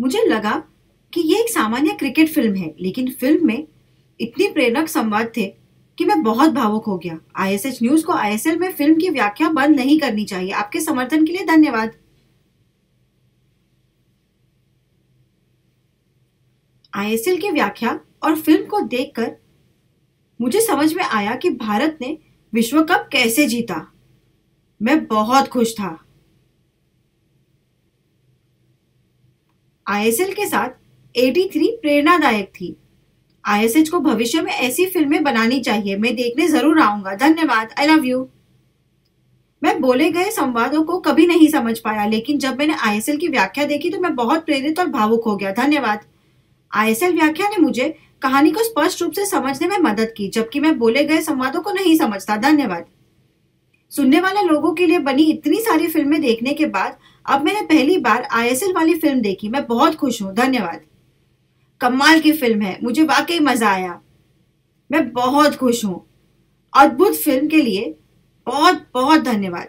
मुझे लगा कि ये एक सामान्य क्रिकेट फ़िल्म है, लेकिन फ़िल्म में इतनी प्रेरक संवाद थे कि मैं बहुत भावुक हो गया। आईएसएच न्यूज़ को आईएसएल में फ़िल्म की व्याख्या बंद नहीं करनी चाहिए। आपके समर्थन के लिए धन्यवाद। आईएसएल की व्याख्या और फ़िल्म को देखकर मुझे समझ में आया कि भारत ने विश्व कप कैसे जीता। मैं बहुत खुश था। आईएसएल के साथ 83 प्रेरणादायक थी। आईएसएच को भविष्य में ऐसी फ़िल्में बनानी चाहिए। मैं देखने ज़रूर आऊँगा। धन्यवाद। आई लव यू मैं बोले गए संवादों को कभी नहीं समझ पाया, लेकिन जब मैंने आईएसएल की व्याख्या देखी तो मैं बहुत प्रेरित और भावुक हो गया। धन्यवाद। आईएसएल व्याख्या ने मुझे कहानी को स्पष्ट रूप से समझने में मदद की, जबकि मैं बोले गए संवादों को नहीं समझता। धन्यवाद। सुनने वाले लोगों के लिए बनी इतनी सारी फ़िल्में देखने के बाद अब मैंने पहली बार आईएसएल वाली फ़िल्म देखी। मैं बहुत खुश हूँ। धन्यवाद। कमाल की फ़िल्म है। मुझे वाकई मज़ा आया। मैं बहुत खुश हूँ। अद्भुत फ़िल्म के लिए बहुत बहुत धन्यवाद।